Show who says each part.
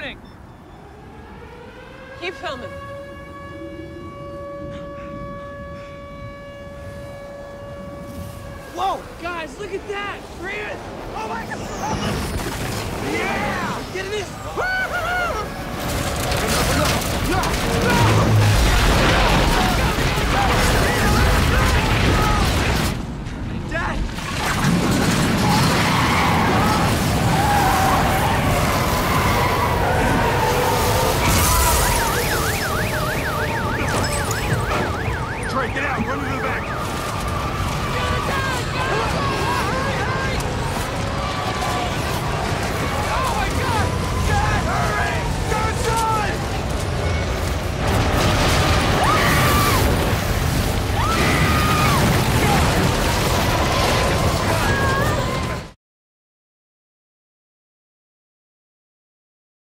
Speaker 1: happening?
Speaker 2: Keep filming.
Speaker 1: Whoa, guys, look at that! God! Running them back.